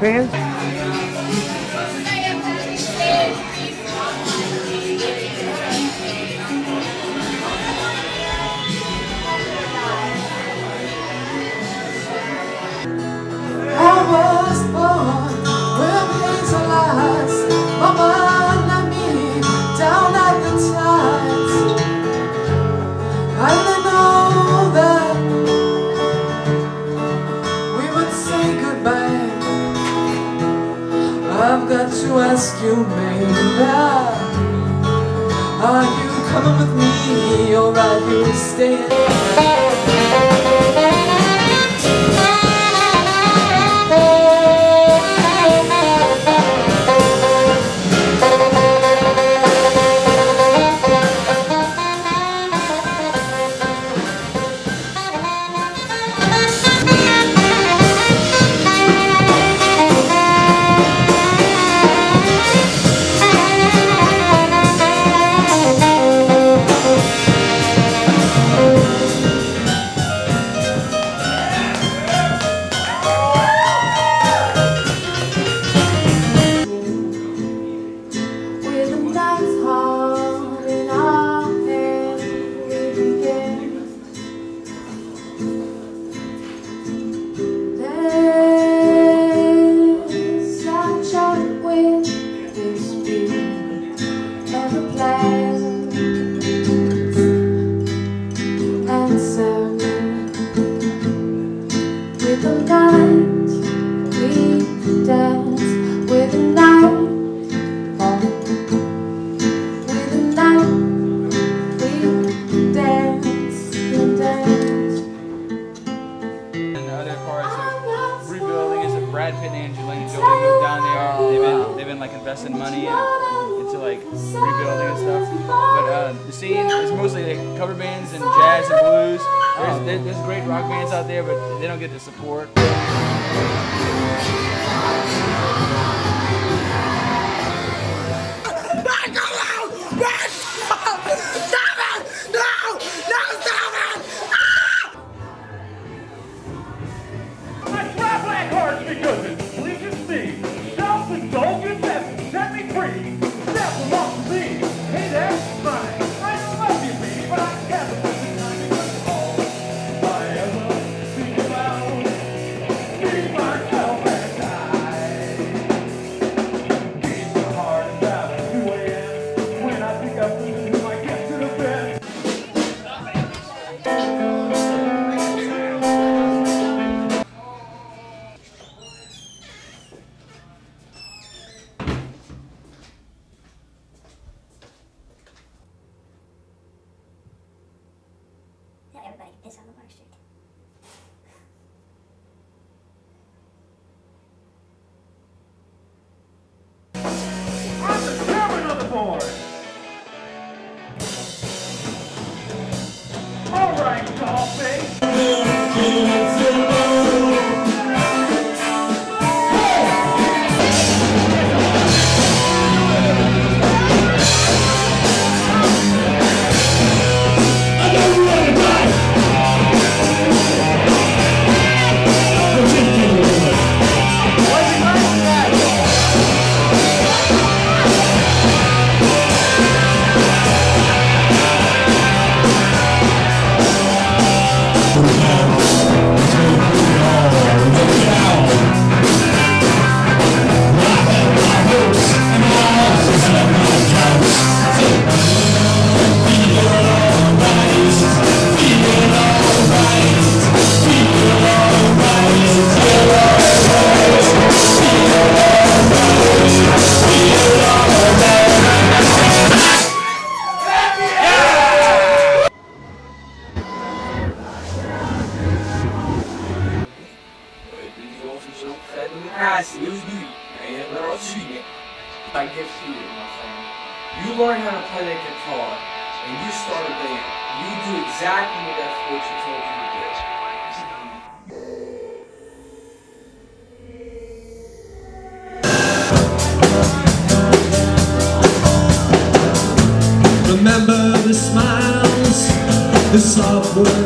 Pants? Ask you, baby, are you coming with me or are you staying? With the money in, into like rebuilding and stuff. But uh, the scene is mostly like cover bands and jazz and blues. There's, there's great rock bands out there, but they don't get the support. Now everybody can piss on the bar street. It was they're all shooting. I get shooting, my friend. You learn how to play that guitar, and you start a band. You do exactly what that fortune told you to do. Remember the smiles, the soft words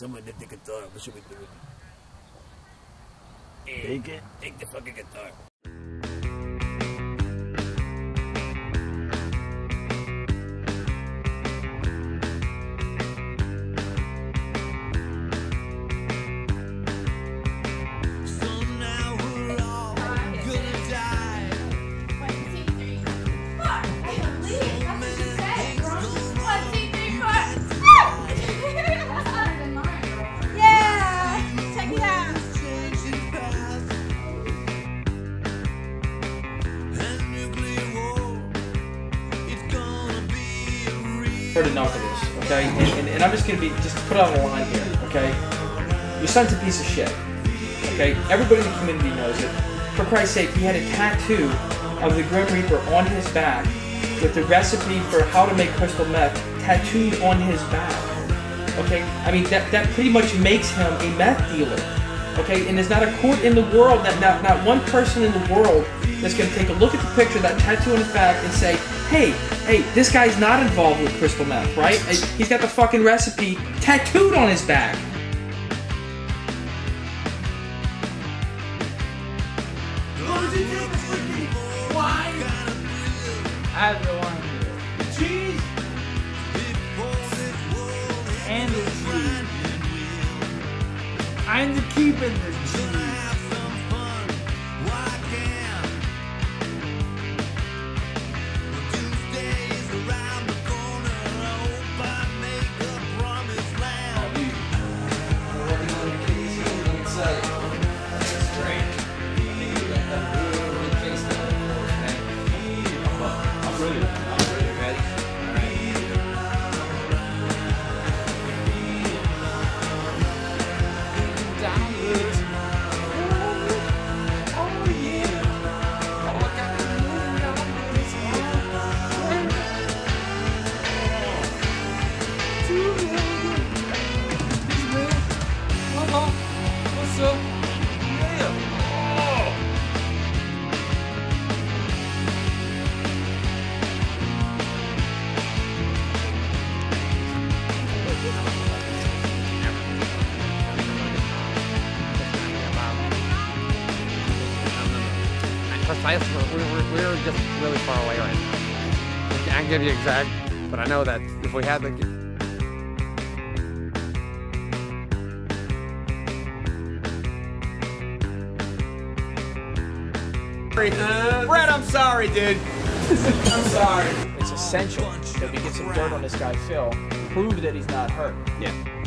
someone did the guitar. What should we do? Yeah, take it. Take the fucking guitar. Okay? And, and, and I'm just gonna be just put on the line here, okay? Your son's a piece of shit, okay? Everybody in the community knows it. For Christ's sake, he had a tattoo of the Grim Reaper on his back with the recipe for how to make crystal meth tattooed on his back. Okay, I mean that that pretty much makes him a meth dealer. Okay, and there's not a court in the world, that not not one person in the world that's gonna take a look at the picture that tattoo on his back and say, hey, hey, this guy's not involved with crystal meth, right? He's got the fucking recipe tattooed on his back. I have the I'm the keeping the precise. We're, we're, we're just really far away right now. I can't give you exact, but I know that if we had the. Brett, I'm sorry, dude. I'm sorry. It's essential that we get some dirt on this guy, Phil. Prove that he's not hurt. Yeah.